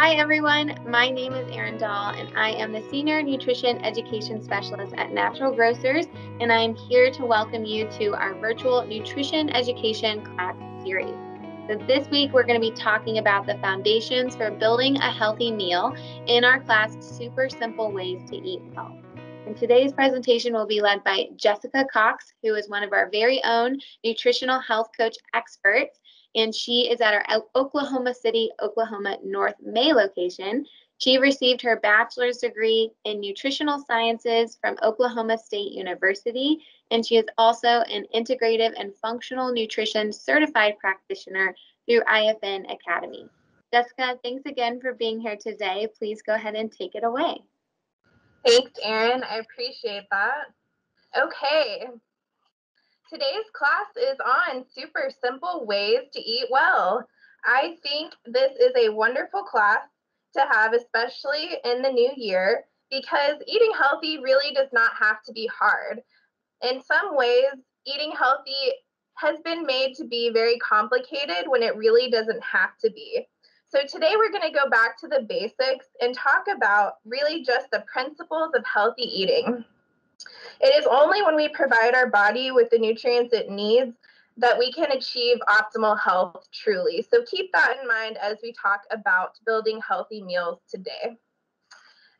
Hi, everyone. My name is Erin Dahl, and I am the Senior Nutrition Education Specialist at Natural Grocers, and I am here to welcome you to our virtual nutrition education class series. So, this week we're going to be talking about the foundations for building a healthy meal in our class Super Simple Ways to Eat Well. And today's presentation will be led by Jessica Cox, who is one of our very own nutritional health coach experts and she is at our Oklahoma City, Oklahoma North May location. She received her bachelor's degree in nutritional sciences from Oklahoma State University, and she is also an integrative and functional nutrition certified practitioner through IFN Academy. Jessica, thanks again for being here today. Please go ahead and take it away. Thanks, Erin. I appreciate that. Okay, Today's class is on super simple ways to eat well. I think this is a wonderful class to have, especially in the new year, because eating healthy really does not have to be hard. In some ways, eating healthy has been made to be very complicated when it really doesn't have to be. So, today we're going to go back to the basics and talk about really just the principles of healthy eating. It is only when we provide our body with the nutrients it needs that we can achieve optimal health truly. So keep that in mind as we talk about building healthy meals today.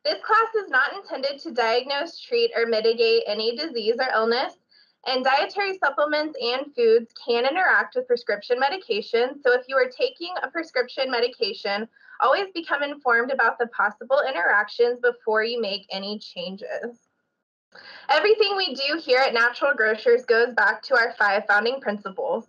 This class is not intended to diagnose, treat, or mitigate any disease or illness, and dietary supplements and foods can interact with prescription medication. So if you are taking a prescription medication, always become informed about the possible interactions before you make any changes. Everything we do here at Natural Grocers goes back to our five founding principles.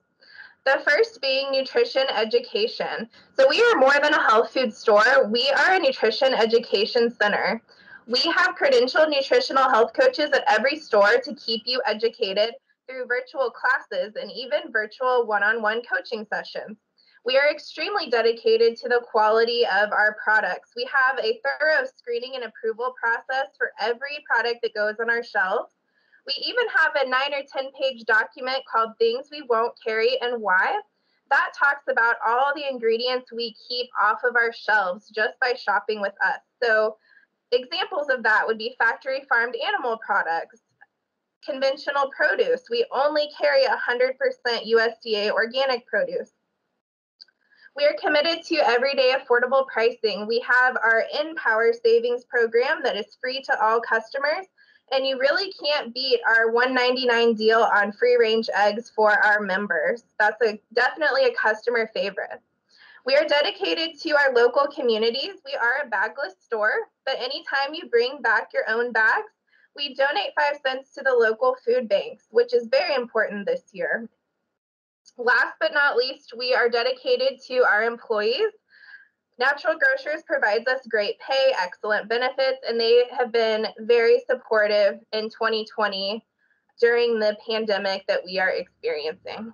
The first being nutrition education. So, we are more than a health food store, we are a nutrition education center. We have credentialed nutritional health coaches at every store to keep you educated through virtual classes and even virtual one on one coaching sessions. We are extremely dedicated to the quality of our products. We have a thorough screening and approval process for every product that goes on our shelves. We even have a nine or 10 page document called Things We Won't Carry and Why. That talks about all the ingredients we keep off of our shelves just by shopping with us. So, examples of that would be factory farmed animal products, conventional produce. We only carry 100% USDA organic produce. We are committed to everyday affordable pricing. We have our InPower savings program that is free to all customers. And you really can't beat our 199 deal on free range eggs for our members. That's a definitely a customer favorite. We are dedicated to our local communities. We are a bagless store, but anytime you bring back your own bags, we donate five cents to the local food banks, which is very important this year. Last but not least, we are dedicated to our employees. Natural Grocers provides us great pay, excellent benefits, and they have been very supportive in 2020 during the pandemic that we are experiencing.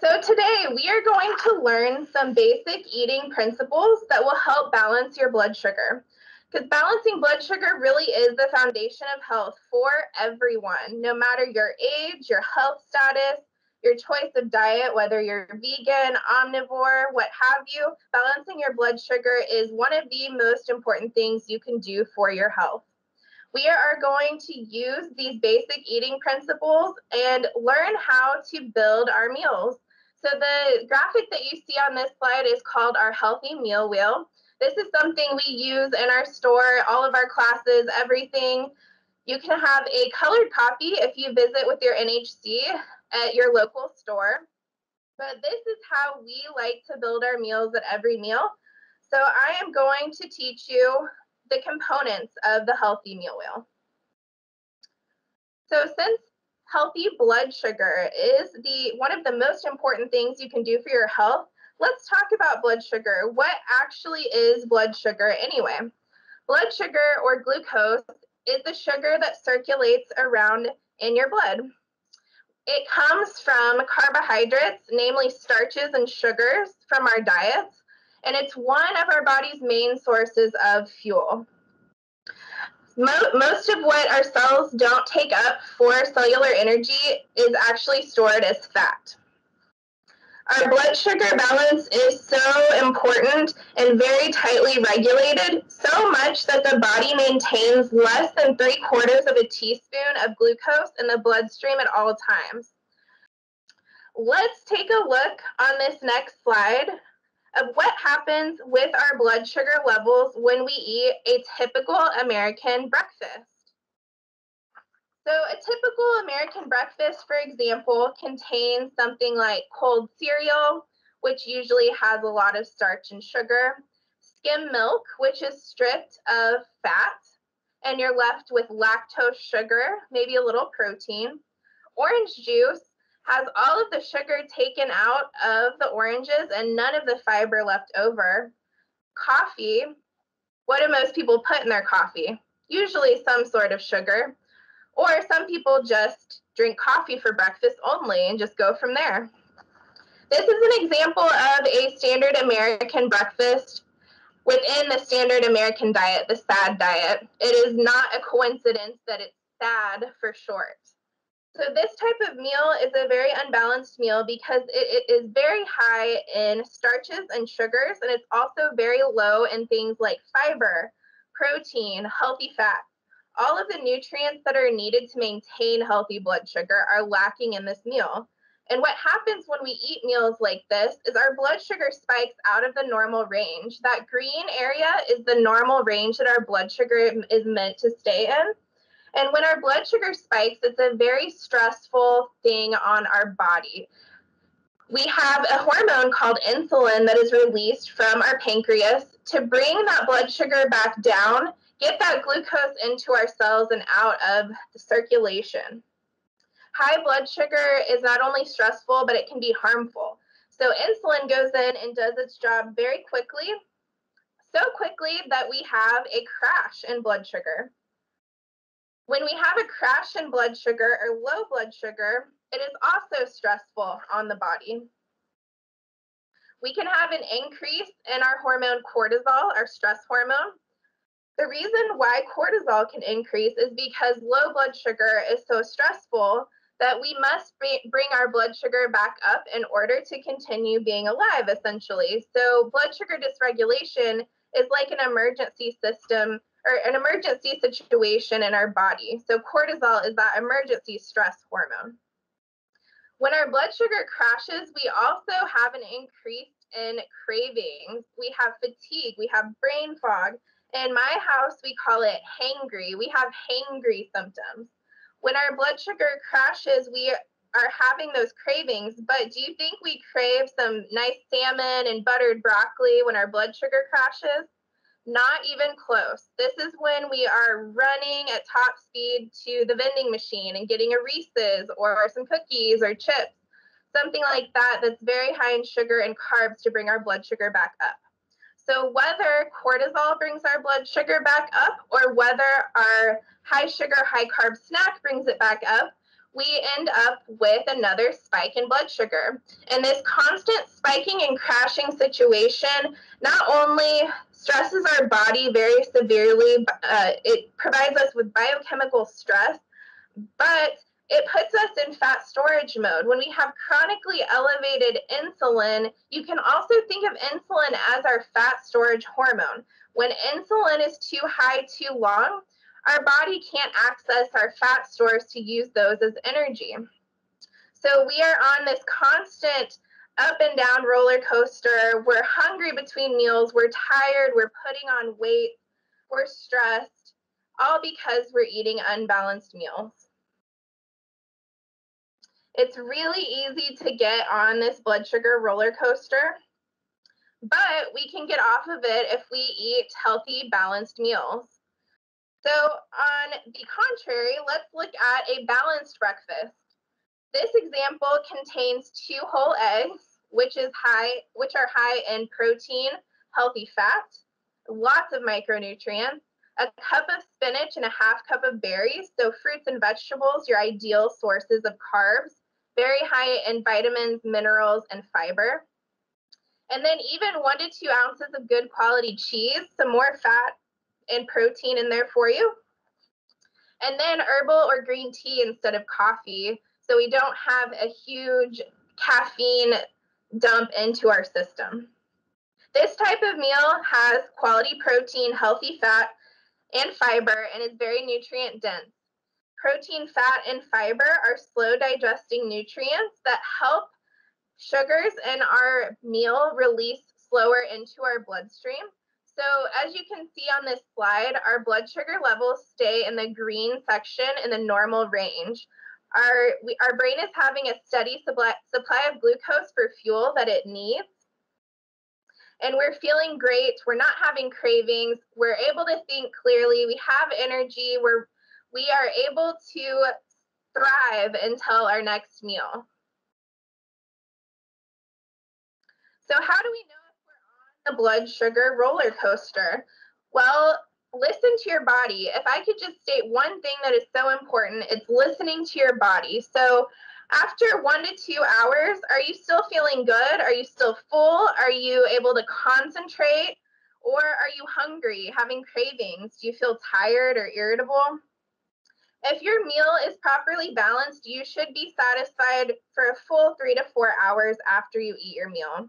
So today we are going to learn some basic eating principles that will help balance your blood sugar. Because balancing blood sugar really is the foundation of health for everyone, no matter your age, your health status, your choice of diet, whether you're vegan, omnivore, what have you. Balancing your blood sugar is one of the most important things you can do for your health. We are going to use these basic eating principles and learn how to build our meals. So, the graphic that you see on this slide is called our healthy meal wheel. This is something we use in our store, all of our classes, everything. You can have a colored copy if you visit with your NHC at your local store. But this is how we like to build our meals at every meal. So I am going to teach you the components of the healthy meal wheel. So since healthy blood sugar is the one of the most important things you can do for your health, let's talk about blood sugar. What actually is blood sugar anyway? Blood sugar or glucose is the sugar that circulates around in your blood. It comes from carbohydrates, namely starches and sugars from our diets, and it's one of our body's main sources of fuel. Most of what our cells don't take up for cellular energy is actually stored as fat. Our blood sugar balance is so important and very tightly regulated, so much that the body maintains less than three quarters of a teaspoon of glucose in the bloodstream at all times. Let's take a look on this next slide of what happens with our blood sugar levels when we eat a typical American breakfast. So a typical American breakfast, for example, contains something like cold cereal, which usually has a lot of starch and sugar, skim milk, which is stripped of fat, and you're left with lactose sugar, maybe a little protein. Orange juice has all of the sugar taken out of the oranges and none of the fiber left over. Coffee, what do most people put in their coffee? Usually some sort of sugar. Or some people just drink coffee for breakfast only and just go from there. This is an example of a standard American breakfast within the standard American diet, the SAD diet. It is not a coincidence that it's SAD for short. So this type of meal is a very unbalanced meal because it, it is very high in starches and sugars, and it's also very low in things like fiber, protein, healthy fats all of the nutrients that are needed to maintain healthy blood sugar are lacking in this meal. And what happens when we eat meals like this is our blood sugar spikes out of the normal range. That green area is the normal range that our blood sugar is meant to stay in. And when our blood sugar spikes, it's a very stressful thing on our body. We have a hormone called insulin that is released from our pancreas to bring that blood sugar back down get that glucose into our cells and out of the circulation. High blood sugar is not only stressful, but it can be harmful. So insulin goes in and does its job very quickly, so quickly that we have a crash in blood sugar. When we have a crash in blood sugar or low blood sugar, it is also stressful on the body. We can have an increase in our hormone cortisol, our stress hormone, the reason why cortisol can increase is because low blood sugar is so stressful that we must bring our blood sugar back up in order to continue being alive, essentially. So, blood sugar dysregulation is like an emergency system or an emergency situation in our body. So, cortisol is that emergency stress hormone. When our blood sugar crashes, we also have an increase in cravings. We have fatigue, we have brain fog, in my house, we call it hangry. We have hangry symptoms. When our blood sugar crashes, we are having those cravings, but do you think we crave some nice salmon and buttered broccoli when our blood sugar crashes? Not even close. This is when we are running at top speed to the vending machine and getting a Reese's or some cookies or chips, something like that that's very high in sugar and carbs to bring our blood sugar back up. So whether cortisol brings our blood sugar back up or whether our high sugar, high carb snack brings it back up, we end up with another spike in blood sugar. And this constant spiking and crashing situation not only stresses our body very severely, uh, it provides us with biochemical stress, but it puts us in fat storage mode. When we have chronically elevated insulin, you can also think of insulin as our fat storage hormone. When insulin is too high too long, our body can't access our fat stores to use those as energy. So we are on this constant up and down roller coaster. We're hungry between meals, we're tired, we're putting on weight, we're stressed, all because we're eating unbalanced meals. It's really easy to get on this blood sugar roller coaster, but we can get off of it if we eat healthy, balanced meals. So, on the contrary, let's look at a balanced breakfast. This example contains two whole eggs, which is high, which are high in protein, healthy fat, lots of micronutrients, a cup of spinach and a half cup of berries. So fruits and vegetables, your ideal sources of carbs, very high in vitamins, minerals, and fiber. And then even one to two ounces of good quality cheese, some more fat and protein in there for you. And then herbal or green tea instead of coffee. So we don't have a huge caffeine dump into our system. This type of meal has quality protein, healthy fat, and fiber, and is very nutrient dense. Protein, fat, and fiber are slow digesting nutrients that help sugars in our meal release slower into our bloodstream. So as you can see on this slide, our blood sugar levels stay in the green section in the normal range. Our, we, our brain is having a steady supply, supply of glucose for fuel that it needs. And we're feeling great. We're not having cravings. We're able to think clearly. We have energy. We're, we are able to thrive until our next meal. So how do we know if we're on the blood sugar roller coaster? Well, listen to your body. If I could just state one thing that is so important, it's listening to your body. So after one to two hours, are you still feeling good? Are you still full? Are you able to concentrate? Or are you hungry, having cravings? Do you feel tired or irritable? If your meal is properly balanced, you should be satisfied for a full three to four hours after you eat your meal.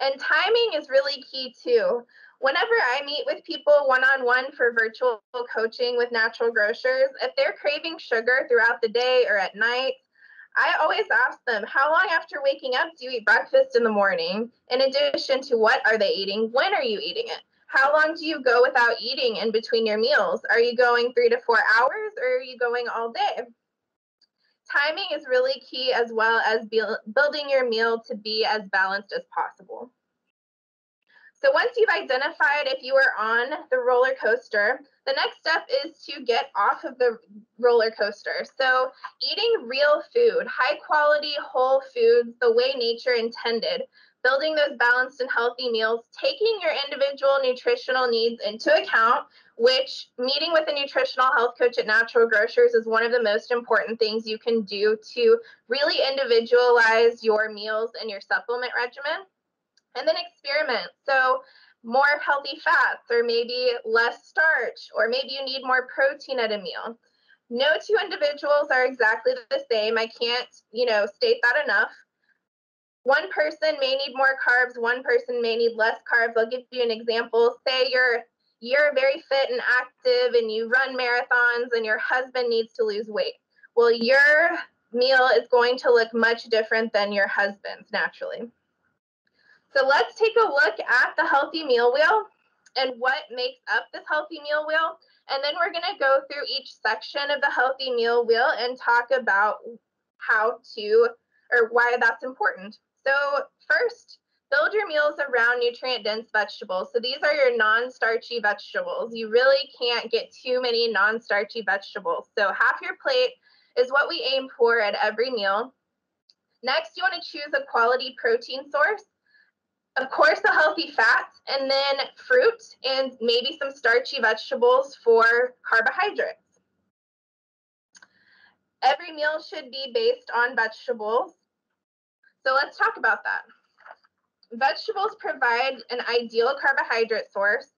And timing is really key too. Whenever I meet with people one on one for virtual coaching with natural grocers, if they're craving sugar throughout the day or at night, I always ask them, how long after waking up do you eat breakfast in the morning? In addition to what are they eating? When are you eating it? How long do you go without eating in between your meals? Are you going three to four hours or are you going all day? Timing is really key as well as building your meal to be as balanced as possible. So once you've identified if you are on the roller coaster, the next step is to get off of the roller coaster. So eating real food, high quality whole foods, the way nature intended, building those balanced and healthy meals, taking your individual nutritional needs into account, which meeting with a nutritional health coach at Natural Grocers is one of the most important things you can do to really individualize your meals and your supplement regimen. And then experiment. So more healthy fats or maybe less starch or maybe you need more protein at a meal. No two individuals are exactly the same. I can't, you know, state that enough. One person may need more carbs, one person may need less carbs. I'll give you an example. Say you're you're very fit and active and you run marathons and your husband needs to lose weight. Well, your meal is going to look much different than your husband's naturally. So let's take a look at the healthy meal wheel and what makes up this healthy meal wheel. And then we're going to go through each section of the healthy meal wheel and talk about how to or why that's important. So, first, build your meals around nutrient dense vegetables. So, these are your non starchy vegetables. You really can't get too many non starchy vegetables. So, half your plate is what we aim for at every meal. Next, you want to choose a quality protein source of course, the healthy fats, and then fruit and maybe some starchy vegetables for carbohydrates. Every meal should be based on vegetables. So let's talk about that. Vegetables provide an ideal carbohydrate source,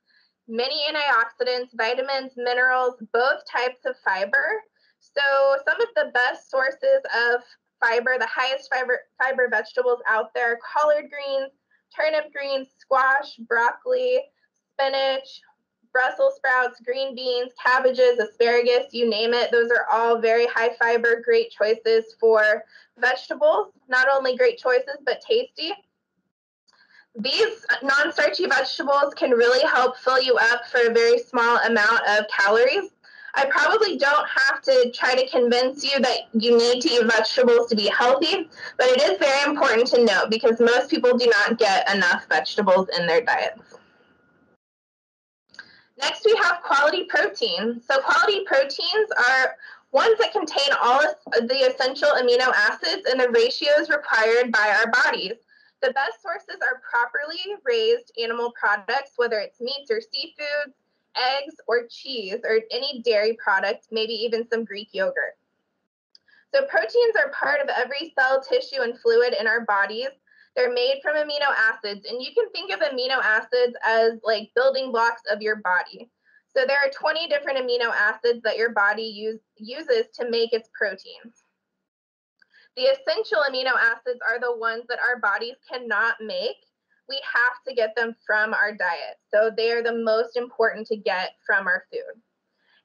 many antioxidants, vitamins, minerals, both types of fiber. So some of the best sources of fiber, the highest fiber, fiber vegetables out there, collard greens, turnip greens, squash, broccoli, spinach, Brussels sprouts, green beans, cabbages, asparagus, you name it. Those are all very high fiber, great choices for vegetables. Not only great choices, but tasty. These non starchy vegetables can really help fill you up for a very small amount of calories. I probably don't have to try to convince you that you need to eat vegetables to be healthy, but it is very important to note because most people do not get enough vegetables in their diets. Next, we have quality protein. So quality proteins are ones that contain all of the essential amino acids and the ratios required by our bodies. The best sources are properly raised animal products, whether it's meats or seafoods, eggs or cheese or any dairy product, maybe even some Greek yogurt. So proteins are part of every cell, tissue, and fluid in our bodies. They're made from amino acids, and you can think of amino acids as like building blocks of your body. So there are 20 different amino acids that your body use, uses to make its proteins. The essential amino acids are the ones that our bodies cannot make. We have to get them from our diet. So they are the most important to get from our food.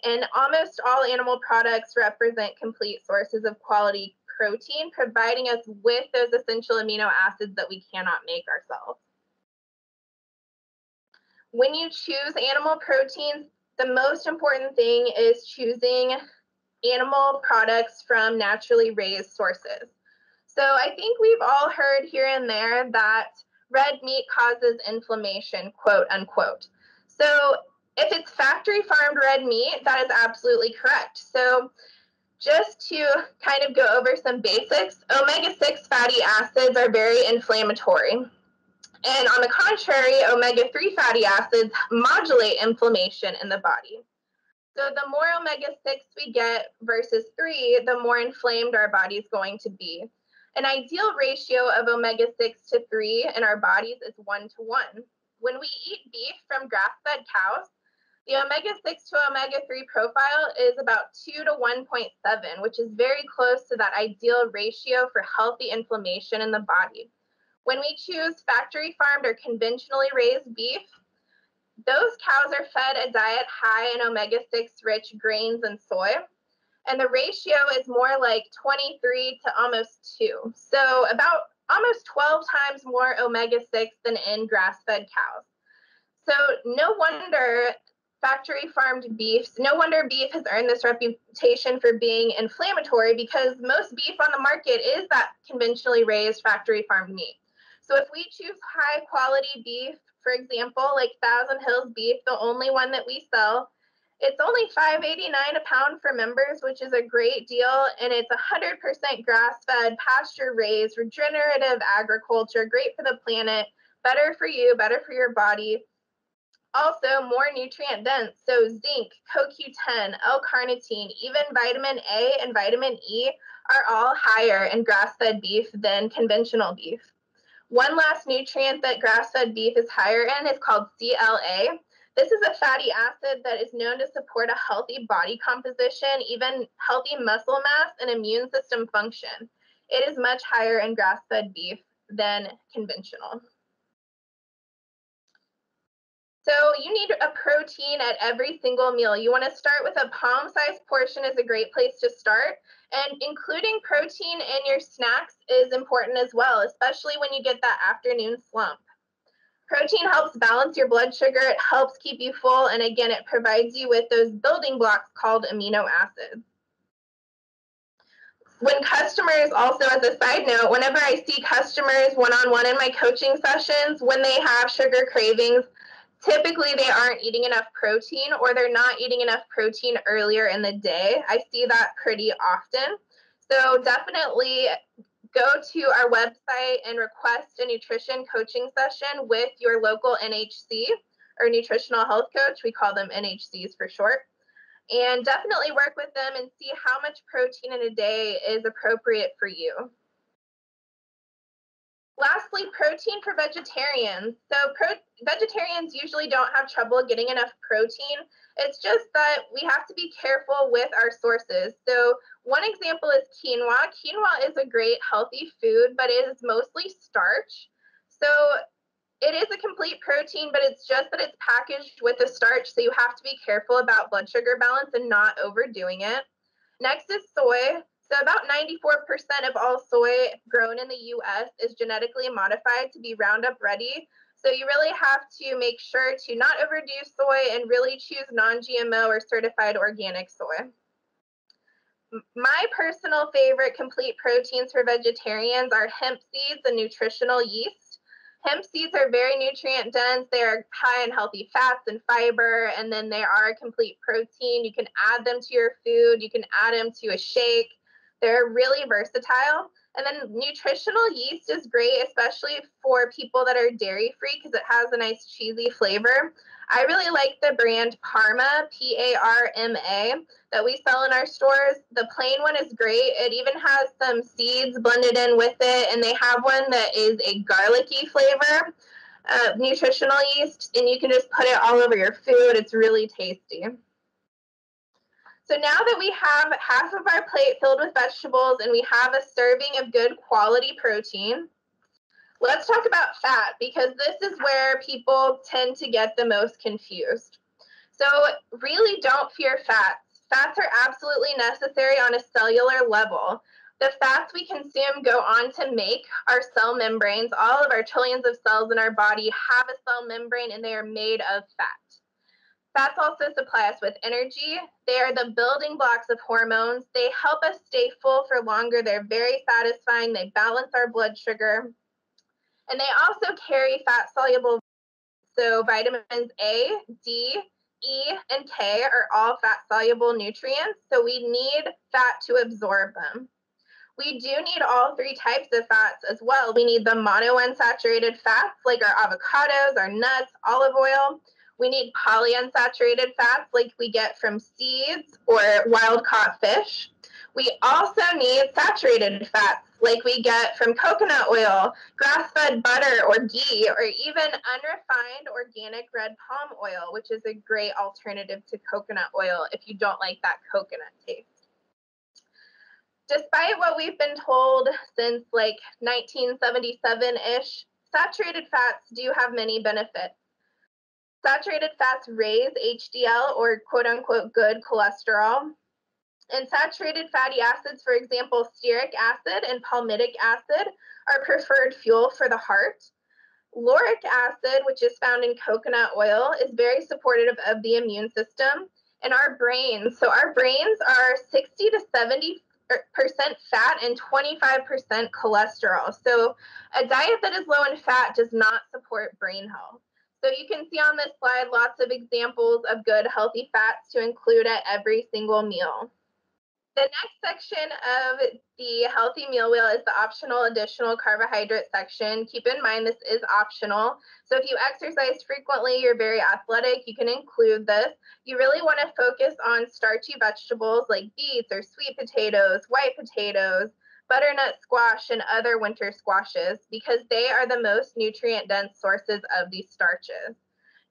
And almost all animal products represent complete sources of quality protein, providing us with those essential amino acids that we cannot make ourselves. When you choose animal proteins, the most important thing is choosing animal products from naturally raised sources. So I think we've all heard here and there that red meat causes inflammation, quote unquote. So if it's factory farmed red meat, that is absolutely correct. So just to kind of go over some basics, omega 6 fatty acids are very inflammatory. And on the contrary, omega 3 fatty acids modulate inflammation in the body. So the more omega 6 we get versus 3, the more inflamed our body is going to be. An ideal ratio of omega 6 to 3 in our bodies is 1 to 1. When we eat beef from grass fed cows, the omega 6 to omega 3 profile is about 2 to 1.7, which is very close to that ideal ratio for healthy inflammation in the body. When we choose factory farmed or conventionally raised beef, those cows are fed a diet high in omega 6 rich grains and soy. And the ratio is more like 23 to almost 2. So, about almost 12 times more omega 6 than in grass fed cows. So, no wonder factory farmed beefs. no wonder beef has earned this reputation for being inflammatory because most beef on the market is that conventionally raised factory farmed meat. So, if we choose high quality beef for example, like Thousand Hills beef, the only one that we sell, it's only $5.89 a pound for members, which is a great deal. And it's 100% grass fed, pasture raised, regenerative agriculture, great for the planet, better for you, better for your body. Also, more nutrient dense. So, zinc, CoQ10, L carnitine, even vitamin A and vitamin E are all higher in grass fed beef than conventional beef. One last nutrient that grass-fed beef is higher in is called CLA. This is a fatty acid that is known to support a healthy body composition, even healthy muscle mass and immune system function. It is much higher in grass-fed beef than conventional. So you need a protein at every single meal. You want to start with a palm-sized portion is a great place to start. And including protein in your snacks is important as well, especially when you get that afternoon slump. Protein helps balance your blood sugar, it helps keep you full, and again, it provides you with those building blocks called amino acids. When customers, also as a side note, whenever I see customers one on one in my coaching sessions, when they have sugar cravings, typically they aren't eating enough protein or they're not eating enough protein earlier in the day. I see that pretty often. So definitely go to our website and request a nutrition coaching session with your local NHC or nutritional health coach. We call them NHCs for short. And definitely work with them and see how much protein in a day is appropriate for you. Lastly, protein for vegetarians. So pro- vegetarians usually don't have trouble getting enough protein. It's just that we have to be careful with our sources. So one example is quinoa. Quinoa is a great healthy food, but it is mostly starch. So it is a complete protein, but it's just that it's packaged with a starch. So you have to be careful about blood sugar balance and not overdoing it. Next is soy. So about 94% of all soy grown in the US is genetically modified to be Roundup ready. So you really have to make sure to not overdo soy and really choose non-GMO or certified organic soy. My personal favorite complete proteins for vegetarians are hemp seeds and nutritional yeast. Hemp seeds are very nutrient dense. They are high in healthy fats and fiber, and then they are a complete protein. You can add them to your food. You can add them to a shake. They're really versatile. And then nutritional yeast is great, especially for people that are dairy free because it has a nice cheesy flavor. I really like the brand Parma, P A R M A, that we sell in our stores. The plain one is great. It even has some seeds blended in with it, and they have one that is a garlicky flavor. Uh, nutritional yeast, and you can just put it all over your food. It's really tasty. So now that we have half of our plate filled with vegetables and we have a serving of good quality protein, let's talk about fat because this is where people tend to get the most confused. So really don't fear fats. Fats are absolutely necessary on a cellular level. The fats we consume go on to make our cell membranes. All of our trillions of cells in our body have a cell membrane and they are made of fat. Fats also supply us with energy. They are the building blocks of hormones. They help us stay full for longer. They're very satisfying. They balance our blood sugar. And they also carry fat soluble. So vitamins A, D, E, and K are all fat soluble nutrients. So we need fat to absorb them. We do need all three types of fats as well. We need the monounsaturated fats like our avocados, our nuts, olive oil. We need polyunsaturated fats like we get from seeds or wild caught fish. We also need saturated fats like we get from coconut oil, grass fed butter or ghee, or even unrefined organic red palm oil, which is a great alternative to coconut oil if you don't like that coconut taste. Despite what we've been told since like 1977 ish, saturated fats do have many benefits. Saturated fats raise HDL or quote unquote good cholesterol. And saturated fatty acids, for example, stearic acid and palmitic acid, are preferred fuel for the heart. Lauric acid, which is found in coconut oil, is very supportive of the immune system and our brains. So, our brains are 60 to 70 percent fat and 25% cholesterol. So, a diet that is low in fat does not support brain health. So you can see on this slide lots of examples of good healthy fats to include at every single meal. The next section of the healthy meal wheel is the optional additional carbohydrate section. Keep in mind this is optional. So if you exercise frequently, you're very athletic, you can include this. You really want to focus on starchy vegetables like beets or sweet potatoes, white potatoes, butternut squash, and other winter squashes because they are the most nutrient dense sources of these starches.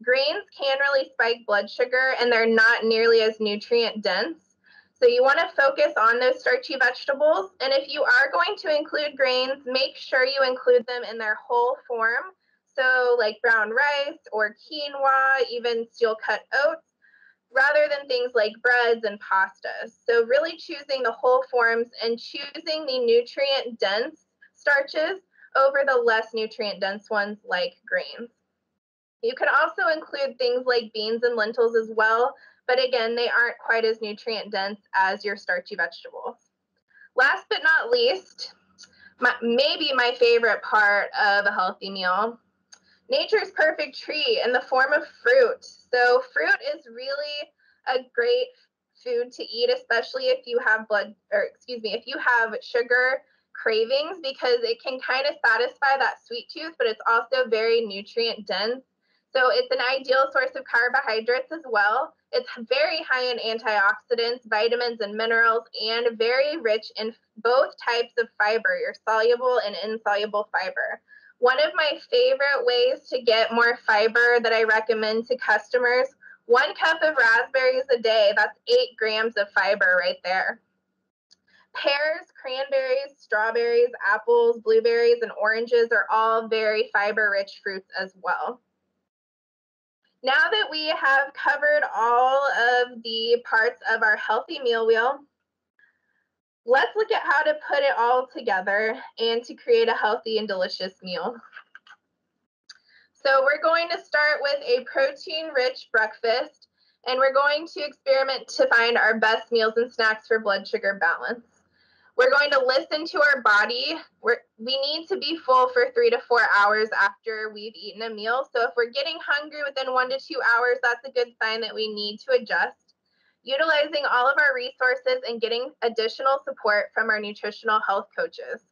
Grains can really spike blood sugar and they're not nearly as nutrient dense. So you want to focus on those starchy vegetables. And if you are going to include grains, make sure you include them in their whole form. So like brown rice or quinoa, even steel cut oats rather than things like breads and pastas. So, really choosing the whole forms and choosing the nutrient dense starches over the less nutrient dense ones like grains. You can also include things like beans and lentils as well, but again, they aren't quite as nutrient dense as your starchy vegetables. Last but not least, my, maybe my favorite part of a healthy meal nature's perfect tree in the form of fruit. So, fruit is really a great food to eat, especially if you have blood, or excuse me, if you have sugar cravings, because it can kind of satisfy that sweet tooth, but it's also very nutrient dense. So, it's an ideal source of carbohydrates as well. It's very high in antioxidants, vitamins, and minerals, and very rich in both types of fiber, your soluble and insoluble fiber. One of my favorite ways to get more fiber that I recommend to customers one cup of raspberries a day, that's eight grams of fiber right there. Pears, cranberries, strawberries, apples, blueberries, and oranges are all very fiber rich fruits as well. Now that we have covered all of the parts of our healthy meal wheel, let's look at how to put it all together and to create a healthy and delicious meal. So we're going to start with a protein-rich breakfast, and we're going to experiment to find our best meals and snacks for blood sugar balance. We're going to listen to our body. We're, we need to be full for three to four hours after we've eaten a meal. So if we're getting hungry within one to two hours, that's a good sign that we need to adjust utilizing all of our resources and getting additional support from our nutritional health coaches.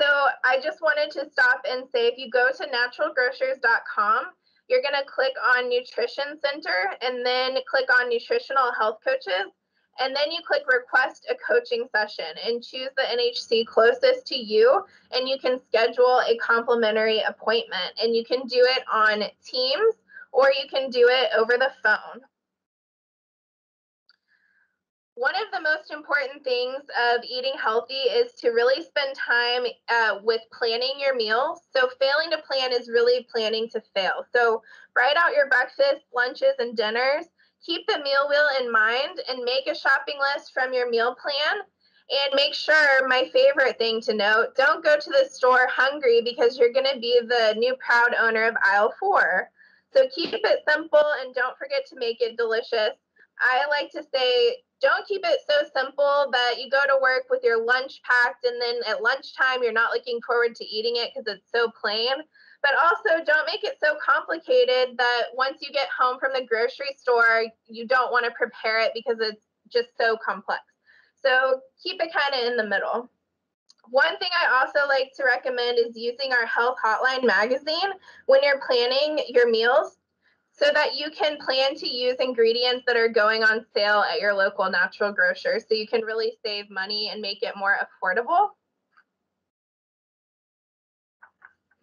So I just wanted to stop and say if you go to naturalgrocers.com, you're going to click on Nutrition Center and then click on Nutritional Health Coaches. And then you click request a coaching session and choose the NHC closest to you. And you can schedule a complimentary appointment. And you can do it on Teams or you can do it over the phone. One of the most important things of eating healthy is to really spend time uh, with planning your meals. So, failing to plan is really planning to fail. So, write out your breakfast, lunches, and dinners. Keep the meal wheel in mind and make a shopping list from your meal plan. And make sure, my favorite thing to note, don't go to the store hungry because you're going to be the new proud owner of aisle four. So keep it simple and don't forget to make it delicious. I like to say, don't keep it so simple that you go to work with your lunch packed and then at lunchtime you're not looking forward to eating it because it's so plain. But also, don't make it so complicated that once you get home from the grocery store, you don't want to prepare it because it's just so complex. So keep it kind of in the middle. One thing I also like to recommend is using our Health Hotline magazine when you're planning your meals so that you can plan to use ingredients that are going on sale at your local natural grocer so you can really save money and make it more affordable.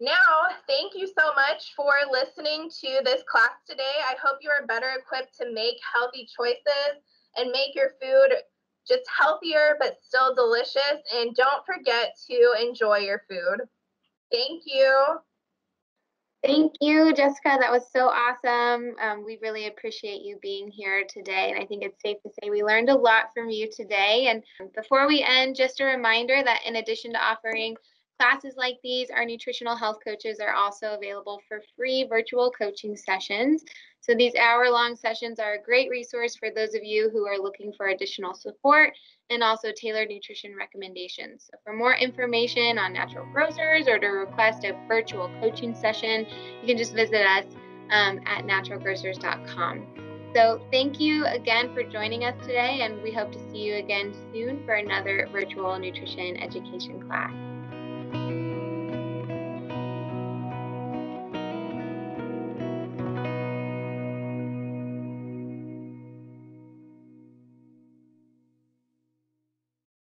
Now, thank you so much for listening to this class today. I hope you are better equipped to make healthy choices and make your food just healthier but still delicious. And don't forget to enjoy your food. Thank you. Thank you, Jessica. That was so awesome. Um, we really appreciate you being here today. And I think it's safe to say we learned a lot from you today. And before we end, just a reminder that in addition to offering classes like these, our nutritional health coaches are also available for free virtual coaching sessions. So these hour long sessions are a great resource for those of you who are looking for additional support and also tailored nutrition recommendations. So for more information on natural grocers or to request a virtual coaching session, you can just visit us um, at naturalgrocers.com. So thank you again for joining us today, and we hope to see you again soon for another virtual nutrition education class.